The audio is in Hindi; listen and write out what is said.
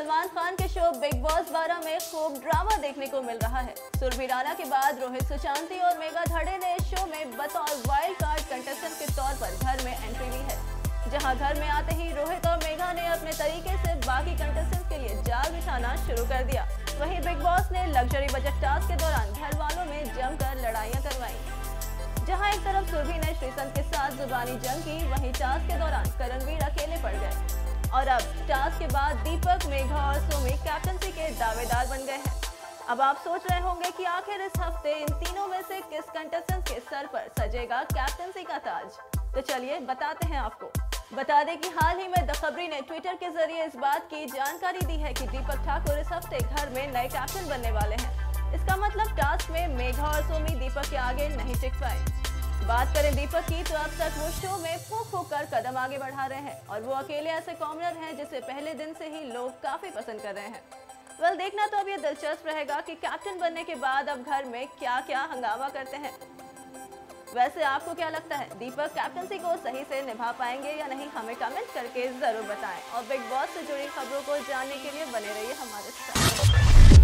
सलमान खान के शो बिग बॉस 12 में खूब ड्रामा देखने को मिल रहा है। सुरभि राणा के बाद रोहित सुशांति और मेघा धड़े ने इस शो में बतौर वाइल्ड कार्ड कंटेस्टेंट के तौर पर घर में एंट्री ली है। जहाँ घर में आते ही रोहित और मेघा ने अपने तरीके से बाकी कंटेस्टेंट के लिए जाल बिछाना शुरू कर दिया। वहीं बिग बॉस ने लग्जरी बजट टास्क के दौरान घर वालों में जमकर लड़ाइयाँ करवाई। जहाँ एक तरफ़ सुरभि ने श्रीसंत के साथ जुबानी जंग की, वहीं टास्क के दौरान गए और अब टास्क के बाद दीपक, मेघा और सोमी कैप्टनसी के दावेदार बन गए हैं। अब आप सोच रहे होंगे कि आखिर इस हफ़्ते इन तीनों में से किस कंटेस्टेंट के सर पर सजेगा कैप्टनसी का ताज? तो चलिए बताते हैं आपको। बता दें कि हाल ही में दखबरी ने ट्विटर के ज़रिए इस बात की जानकारी दी है कि दीपक ठाकुर इस हफ़्ते घर में नए कैप्टन बनने वाले हैं। इसका मतलब टास्क में मेघा और सोमी दीपक के आगे नहीं टिक पाए। बात करें दीपक की तो अब तक वो शो में फूक फूक कर कदम आगे बढ़ा रहे हैं और वो अकेले ऐसे कॉमनर हैं जिसे पहले दिन से ही लोग काफ़ी पसंद कर रहे हैं। वेल देखना तो अब ये दिलचस्प रहेगा कि कैप्टन बनने के बाद अब घर में क्या क्या हंगामा करते हैं। वैसे आपको क्या लगता है, दीपक कैप्टनसी को सही से निभा पाएँगे या नहीं, हमें कमेंट करके ज़रूर बताएँ। और बिग बॉस से जुड़ी खबरों को जानने के लिए बने रहिए हमारे साथ।